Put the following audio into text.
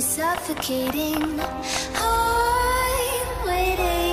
suffocating. I'm waiting.